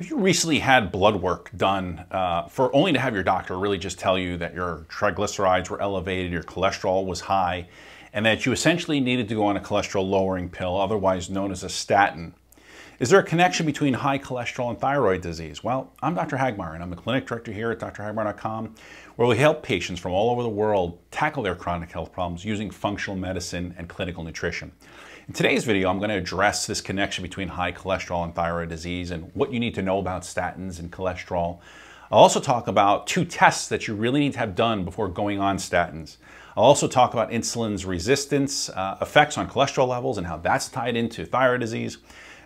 Have you recently had blood work done uh, for only to have your doctor really just tell you that your triglycerides were elevated, your cholesterol was high, and that you essentially needed to go on a cholesterol lowering pill, otherwise known as a statin? Is there a connection between high cholesterol and thyroid disease? Well, I'm Dr. Hagmeyer, and I'm the clinic director here at drhagmeyer.com, where we help patients from all over the world tackle their chronic health problems using functional medicine and clinical nutrition. In today's video, I'm going to address this connection between high cholesterol and thyroid disease and what you need to know about statins and cholesterol. I'll also talk about two tests that you really need to have done before going on statins. I'll also talk about insulin's resistance uh, effects on cholesterol levels and how that's tied into thyroid disease.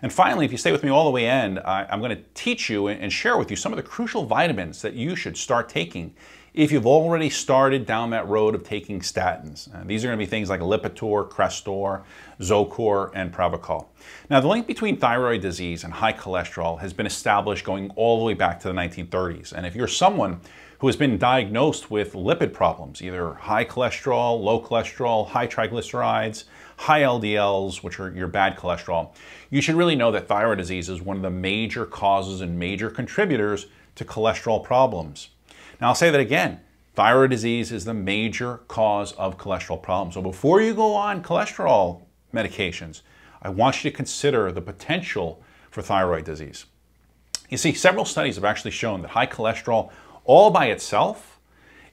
And finally, if you stay with me all the way end, I, I'm going to teach you and share with you some of the crucial vitamins that you should start taking if you've already started down that road of taking statins. Uh, these are going to be things like Lipitor, Crestor, Zocor, and Pravachol. Now, the link between thyroid disease and high cholesterol has been established going all the way back to the 1930s. And if you're someone who has been diagnosed with lipid problems, either high cholesterol, low cholesterol, high triglycerides, high LDLs, which are your bad cholesterol, you should really know that thyroid disease is one of the major causes and major contributors to cholesterol problems. Now, I'll say that again. Thyroid disease is the major cause of cholesterol problems. So before you go on cholesterol medications, I want you to consider the potential for thyroid disease. You see, several studies have actually shown that high cholesterol all by itself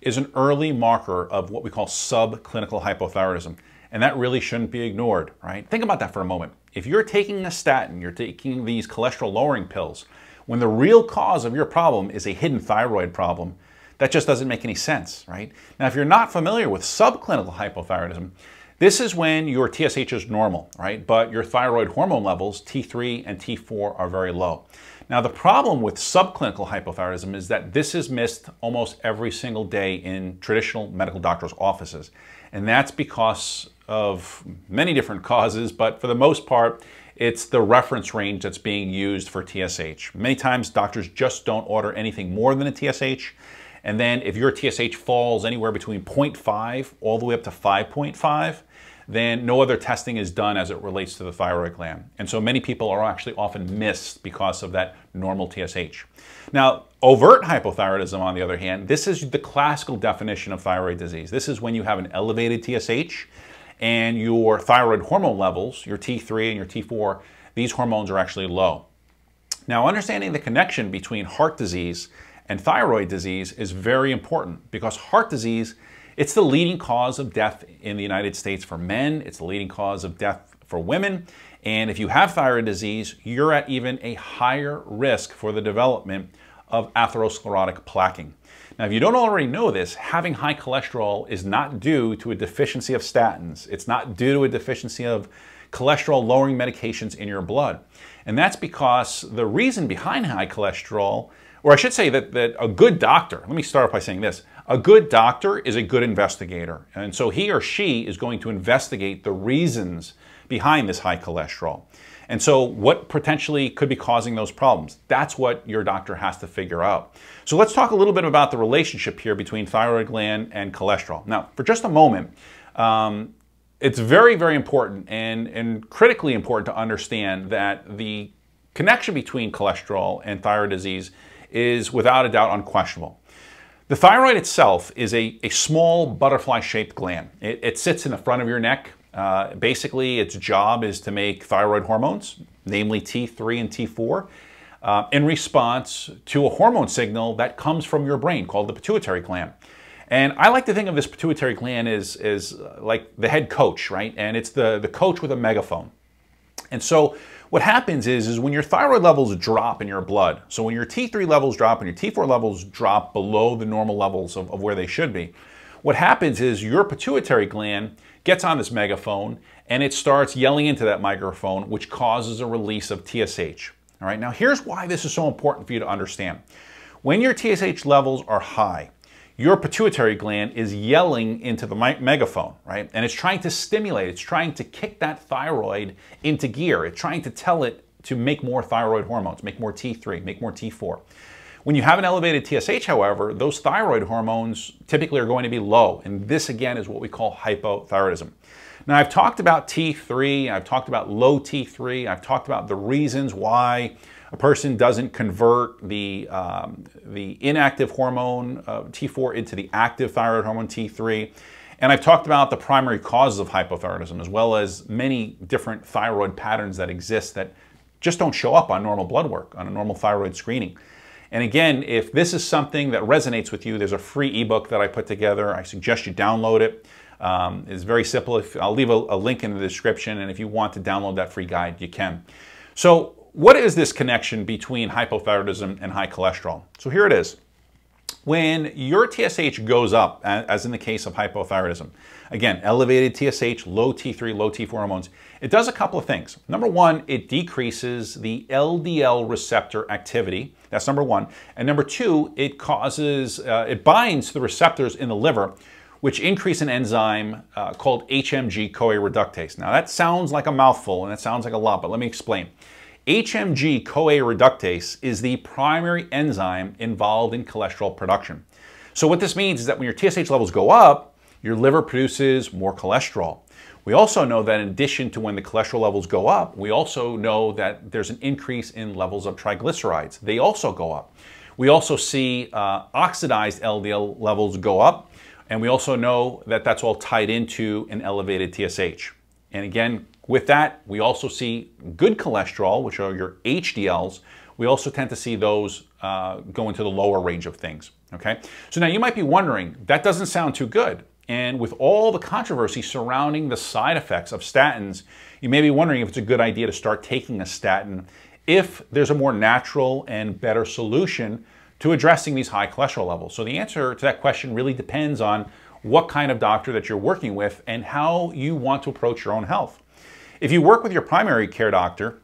is an early marker of what we call subclinical hypothyroidism. And that really shouldn't be ignored, right? Think about that for a moment. If you're taking a statin, you're taking these cholesterol lowering pills, when the real cause of your problem is a hidden thyroid problem, that just doesn't make any sense, right? Now, if you're not familiar with subclinical hypothyroidism, this is when your TSH is normal, right? But your thyroid hormone levels, T3 and T4, are very low. Now, the problem with subclinical hypothyroidism is that this is missed almost every single day in traditional medical doctors' offices. And that's because of many different causes, but for the most part, it's the reference range that's being used for TSH. Many times doctors just don't order anything more than a TSH and then if your TSH falls anywhere between 0.5 all the way up to 5.5, then no other testing is done as it relates to the thyroid gland. And so many people are actually often missed because of that normal TSH. Now, overt hypothyroidism, on the other hand, this is the classical definition of thyroid disease. This is when you have an elevated TSH and your thyroid hormone levels, your T3 and your T4, these hormones are actually low. Now, understanding the connection between heart disease and thyroid disease is very important because heart disease, it's the leading cause of death in the United States for men. It's the leading cause of death for women. And if you have thyroid disease, you're at even a higher risk for the development of atherosclerotic plaquing. Now, if you don't already know this, having high cholesterol is not due to a deficiency of statins. It's not due to a deficiency of cholesterol lowering medications in your blood. And that's because the reason behind high cholesterol or I should say that, that a good doctor, let me start off by saying this, a good doctor is a good investigator. And so he or she is going to investigate the reasons behind this high cholesterol. And so what potentially could be causing those problems? That's what your doctor has to figure out. So let's talk a little bit about the relationship here between thyroid gland and cholesterol. Now, for just a moment, um, it's very, very important and, and critically important to understand that the connection between cholesterol and thyroid disease is without a doubt unquestionable. The thyroid itself is a, a small butterfly-shaped gland. It, it, sits in the front of your neck. Uh, basically, its job is to make thyroid hormones, namely T3 and T4, uh, in response to a hormone signal that comes from your brain called the pituitary gland. And I like to think of this pituitary gland as, as uh, like the head coach, right? And it's the, the coach with a megaphone. And so what happens is, is when your thyroid levels drop in your blood, so when your T3 levels drop and your T4 levels drop below the normal levels of, of where they should be, what happens is your pituitary gland gets on this megaphone and it starts yelling into that microphone, which causes a release of TSH. All right, now here's why this is so important for you to understand. When your TSH levels are high, your pituitary gland is yelling into the megaphone, right? And it's trying to stimulate, it's trying to kick that thyroid into gear. It's trying to tell it to make more thyroid hormones, make more T3, make more T4. When you have an elevated TSH, however, those thyroid hormones typically are going to be low. And this again is what we call hypothyroidism. Now, I've talked about T3, I've talked about low T3, I've talked about the reasons why a person doesn't convert the, um, the inactive hormone uh, T4 into the active thyroid hormone T3. And I've talked about the primary causes of hypothyroidism, as well as many different thyroid patterns that exist that just don't show up on normal blood work, on a normal thyroid screening. And again, if this is something that resonates with you, there's a free ebook that I put together. I suggest you download it. Um, it's very simple. If, I'll leave a, a link in the description, and if you want to download that free guide, you can. So what is this connection between hypothyroidism and high cholesterol? So here it is. When your TSH goes up, as in the case of hypothyroidism, again, elevated TSH, low T3, low T4 hormones, it does a couple of things. Number one, it decreases the LDL receptor activity. That's number one. And number two, it causes, uh, it binds to the receptors in the liver, which increase an enzyme uh, called HMG-CoA reductase. Now that sounds like a mouthful and that sounds like a lot, but let me explain. HMG-CoA reductase is the primary enzyme involved in cholesterol production. So what this means is that when your TSH levels go up, your liver produces more cholesterol. We also know that in addition to when the cholesterol levels go up, we also know that there's an increase in levels of triglycerides. They also go up. We also see uh, oxidized LDL levels go up, and we also know that that's all tied into an elevated TSH. And again, with that, we also see good cholesterol, which are your HDLs. We also tend to see those uh, go into the lower range of things. Okay, so now you might be wondering that doesn't sound too good. And with all the controversy surrounding the side effects of statins, you may be wondering if it's a good idea to start taking a statin if there's a more natural and better solution to addressing these high cholesterol levels. So the answer to that question really depends on what kind of doctor that you're working with and how you want to approach your own health. If you work with your primary care doctor,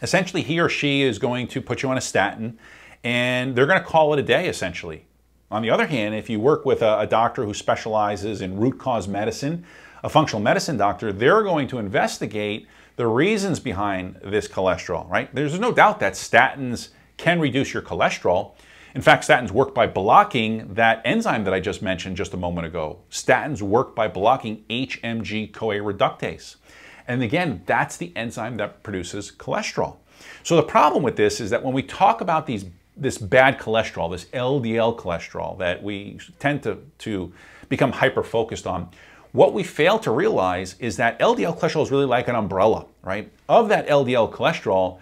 essentially he or she is going to put you on a statin and they're going to call it a day essentially. On the other hand, if you work with a, a, doctor who specializes in root cause medicine, a functional medicine doctor, they're going to investigate the reasons behind this cholesterol, right? There's no doubt that statins can reduce your cholesterol. In fact, statins work by blocking that enzyme that I just mentioned just a moment ago. Statins work by blocking HMG-CoA reductase. And again, that's the enzyme that produces cholesterol. So the problem with this is that when we talk about these this bad cholesterol, this LDL cholesterol that we tend to, to become hyper focused on, what we fail to realize is that LDL cholesterol is really like an umbrella, right? Of that LDL cholesterol,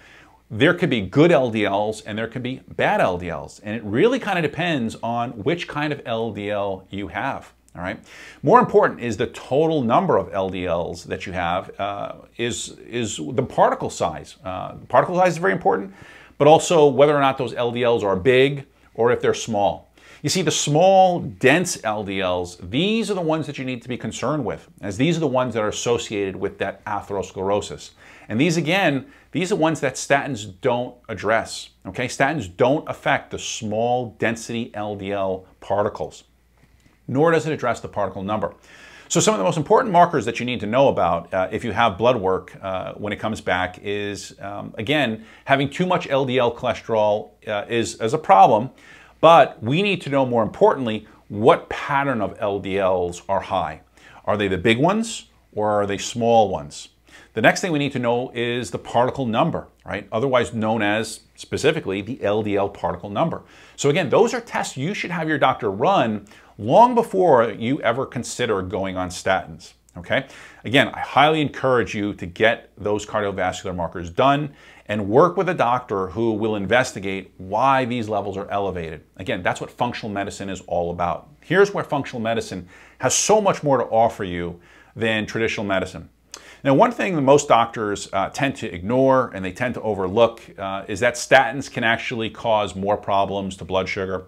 there could be good LDLs and there could be bad LDLs. And it really kind of depends on which kind of LDL you have. All right. More important is the total number of LDLs that you have uh, is is the particle size. Uh, particle size is very important, but also whether or not those LDLs are big or if they're small. You see, the small, dense LDLs, these are the ones that you need to be concerned with, as these are the ones that are associated with that atherosclerosis. And these, again, these are ones that statins don't address. Okay, statins don't affect the small density LDL particles nor does it address the particle number. So some of the most important markers that you need to know about uh, if you have blood work uh, when it comes back is, um, again, having too much LDL cholesterol uh, is, is a problem, but we need to know more importantly what pattern of LDLs are high. Are they the big ones or are they small ones? The next thing we need to know is the particle number, right? Otherwise known as specifically the LDL particle number. So again, those are tests you should have your doctor run long before you ever consider going on statins. Okay? Again, I highly encourage you to get those cardiovascular markers done and work with a doctor who will investigate why these levels are elevated. Again, that's what functional medicine is all about. Here's where functional medicine has so much more to offer you than traditional medicine. Now, one thing that most doctors uh, tend to ignore and they tend to overlook uh, is that statins can actually cause more problems to blood sugar.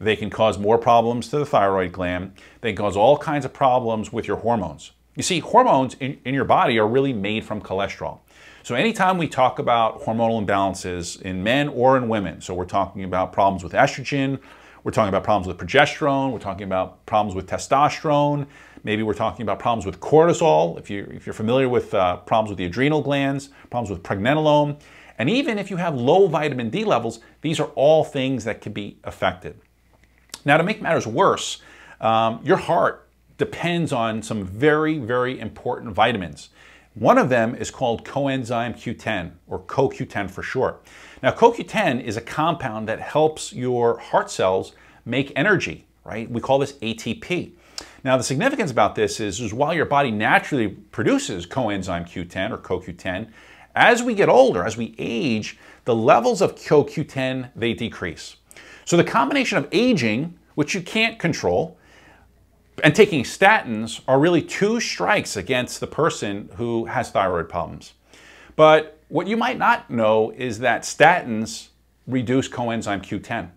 They can cause more problems to the thyroid gland. They can cause all kinds of problems with your hormones. You see, hormones in, in your body are really made from cholesterol. So anytime we talk about hormonal imbalances in men or in women, so we're talking about problems with estrogen, we're talking about problems with progesterone, we're talking about problems with testosterone, maybe we're talking about problems with cortisol, if, you, if you're familiar with uh, problems with the adrenal glands, problems with pregnenolone, and even if you have low vitamin D levels, these are all things that can be affected. Now, to make matters worse, um, your heart depends on some very, very important vitamins. One of them is called coenzyme Q10, or CoQ10 for short. Now, CoQ10 is a compound that helps your heart cells make energy, right? We call this ATP. Now, the significance about this is, is while your body naturally produces coenzyme Q10 or CoQ10, as we get older, as we age, the levels of CoQ10, they decrease. So the combination of aging, which you can't control, and taking statins are really two strikes against the person who has thyroid problems. But what you might not know is that statins reduce coenzyme Q10.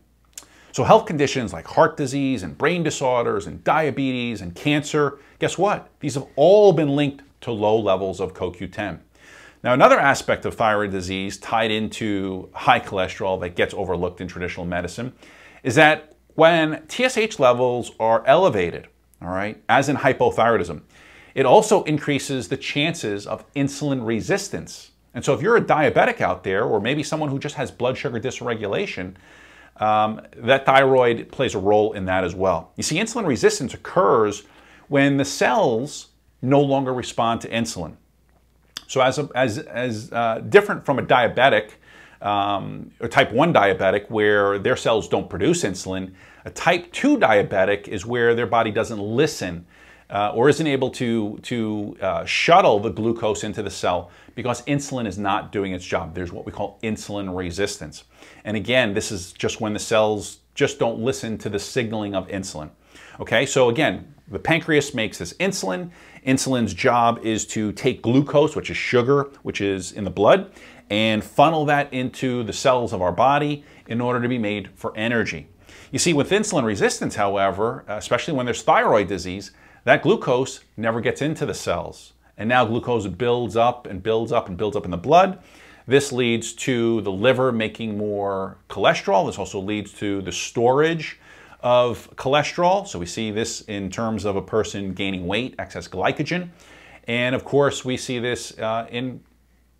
So health conditions like heart disease and brain disorders and diabetes and cancer, guess what? These have all been linked to low levels of CoQ10. Now, another aspect of thyroid disease tied into high cholesterol that gets overlooked in traditional medicine is that when TSH levels are elevated, all right, as in hypothyroidism, it also increases the chances of insulin resistance. And so if you're a diabetic out there, or maybe someone who just has blood sugar dysregulation, um, that thyroid plays a role in that as well. You see, insulin resistance occurs when the cells no longer respond to insulin. So as, a, as, as uh, different from a diabetic, um, a type 1 diabetic where their cells don't produce insulin, a type 2 diabetic is where their body doesn't listen uh, or isn't able to, to uh, shuttle the glucose into the cell because insulin is not doing its job. There's what we call insulin resistance. And again, this is just when the cells just don't listen to the signaling of insulin. Okay, so again, the pancreas makes this insulin. Insulin's job is to take glucose, which is sugar, which is in the blood, and funnel that into the cells of our body in order to be made for energy. You see, with insulin resistance, however, especially when there's thyroid disease, that glucose never gets into the cells. And now glucose builds up and builds up and builds up in the blood. This leads to the liver making more cholesterol. This also leads to the storage of cholesterol. So we see this in terms of a person gaining weight, excess glycogen. And of course, we see this uh, in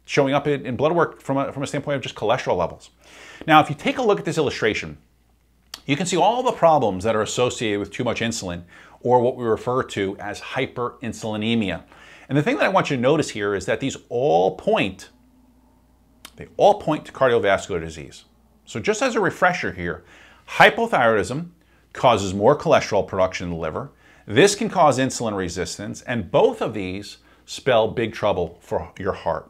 showing up in, in blood work from a, from a standpoint of just cholesterol levels. Now, if you take a look at this illustration, you can see all the problems that are associated with too much insulin or what we refer to as hyperinsulinemia. And the thing that I want you to notice here is that these all point, they all point to cardiovascular disease. So just as a refresher here, hypothyroidism causes more cholesterol production in the liver. This can cause insulin resistance, and both of these spell big trouble for your heart.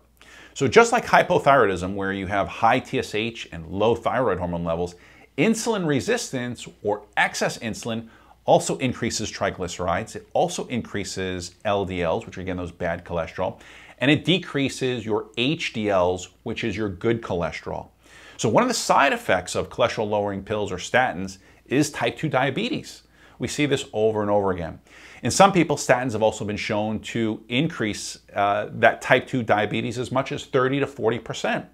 So just like hypothyroidism, where you have high TSH and low thyroid hormone levels, Insulin resistance or excess insulin also increases triglycerides. It also increases LDLs, which are again those bad cholesterol, and it decreases your HDLs, which is your good cholesterol. So one of the side effects of cholesterol lowering pills or statins is type 2 diabetes. We see this over and over again. In some people, statins have also been shown to increase uh, that type 2 diabetes as much as 30 to 40 percent.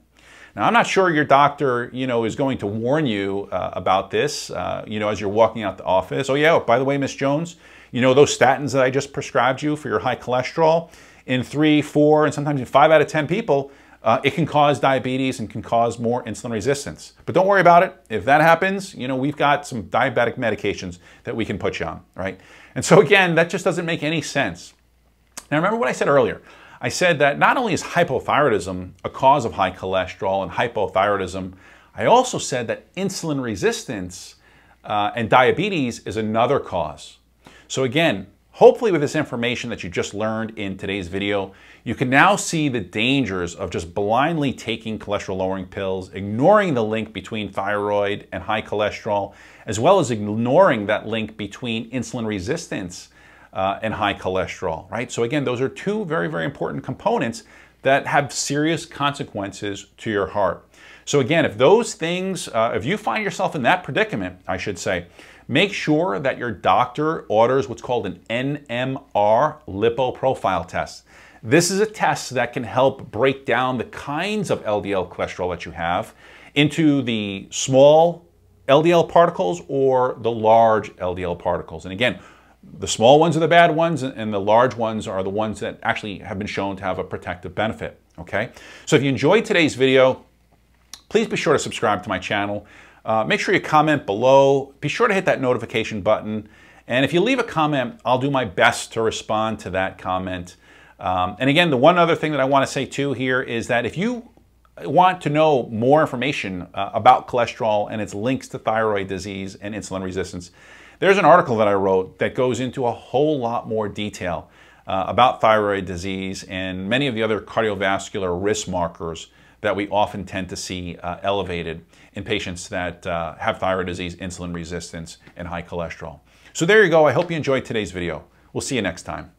Now, I'm not sure your doctor, you know, is going to warn you uh, about this, uh, you know, as you're walking out the office. Oh, yeah, by the way, Miss Jones, you know, those statins that I just prescribed you for your high cholesterol, in three, four, and sometimes in five out of 10 people, uh, it can cause diabetes and can cause more insulin resistance. But don't worry about it. If that happens, you know, we've got some diabetic medications that we can put you on, right? And so again, that just doesn't make any sense. Now remember what I said earlier. I said that not only is hypothyroidism a cause of high cholesterol and hypothyroidism, I also said that insulin resistance uh, and diabetes is another cause. So again, hopefully with this information that you just learned in today's video, you can now see the dangers of just blindly taking cholesterol lowering pills, ignoring the link between thyroid and high cholesterol, as well as ignoring that link between insulin resistance uh, and high cholesterol, right? So again, those are two very, very important components that have serious consequences to your heart. So again, if those things, uh, if you find yourself in that predicament, I should say, make sure that your doctor orders what's called an NMR lipoprofile test. This is a test that can help break down the kinds of LDL cholesterol that you have into the small LDL particles or the large LDL particles. And again, the small ones are the bad ones and the large ones are the ones that actually have been shown to have a protective benefit, okay? So if you enjoyed today's video, please be sure to subscribe to my channel. Uh, make sure you comment below. Be sure to hit that notification button And if you leave a comment, I'll do my best to respond to that comment. Um, and again, the one other thing that I want to say too here is that if you want to know more information uh, about cholesterol and its links to thyroid disease and insulin resistance, there's an article that I wrote that goes into a whole lot more detail uh, about thyroid disease and many of the other cardiovascular risk markers that we often tend to see uh, elevated in patients that uh, have thyroid disease, insulin resistance, and high cholesterol. So there you go. I hope you enjoyed today's video. We'll see you next time.